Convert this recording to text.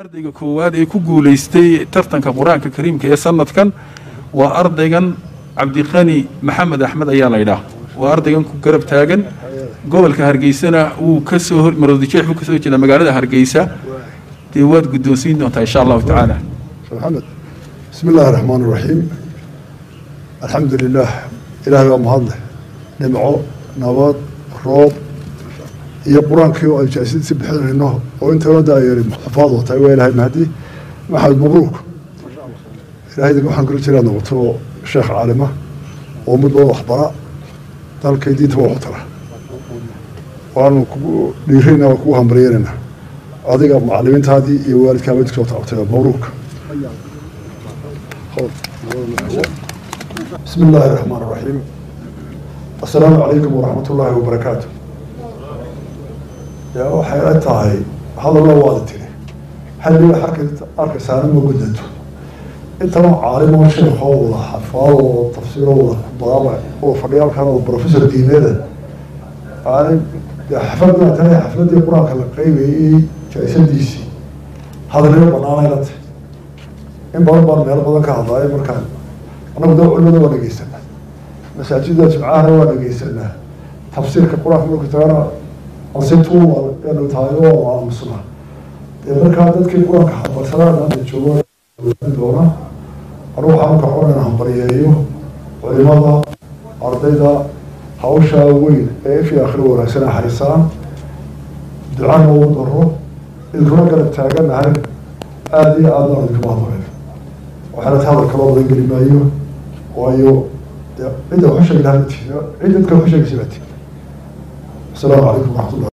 ardayga koowaad ee ku guulaystay tartanka qur'aanka kariimka ee sanadkan waa ardaygan cabdiqani maxamed axmed ayaa laydhaah waa ardaygan ku garab taagan gobolka hargeysana wuu ka soo marodijeex buu ka soo jeedaa magaalada hargeysa. Dee waad guddoonsiin doontaa insha allahu tacaala. Maxamed bismi illaahi raxmaan raxiim alxamdu lilaah ilaahay waa mahadleh dhimco nabad roob iyo qur'aankii oo aan jeclsiisi bixinayno oo intanoo daayari xufaadood tahay waa ilahay mahdi. Maxamed mabruuk ilaahayda waxaan kula jiraa noqoto sheekh caalima oo mid badan waxbara dalka diinta waa waxu tara. Waanu kugu dhiirayna waan kugu hambaryeynayna adiga macalimiintaadii iyo waalidkaa majirka tacabtay mabruuk bismi illaahi raxmaan raxiim assalaamu calaykum waraxmat ullaahi wabarakaatu يا waxay tahay hadallo waada tiri. Xalliga arka saaran ma gudato. Intaba caalimo sheekoo wada xafaado oo tafsiiro wada daaba oo fadhiyaalkan oo professor diineeda aanay xafladna tahay xafladii qur'aanka la qeybeyey jaisadiisii hadalyo banaanay la tahay. In badan baan meelo badan ka hadlaaya markaan. Annagu da culimada waa dhegeysanaa masaajida jimcahana waa dhegeysanaa tafsiirka qur'aanka marku tagana ansituanu tahay oo aamusnaa dee markaa dadkii qur'aanka xambarsadaan hadda joogo doona anu waxaan ka xunayna hambaryeeyo culimada ardayda hawshaa weyn ee ifi akhri wanaagsana haysaan ducana ugu daro idinkuna garab taaganahay aada iyo aada baan idinka mahadnaqay waxaana ta kaloo badan geli maayo waayo cidda waxu sheegi lahaa cid dadka waxu sheegaysa baati asalaamu calaykum waraxmatullah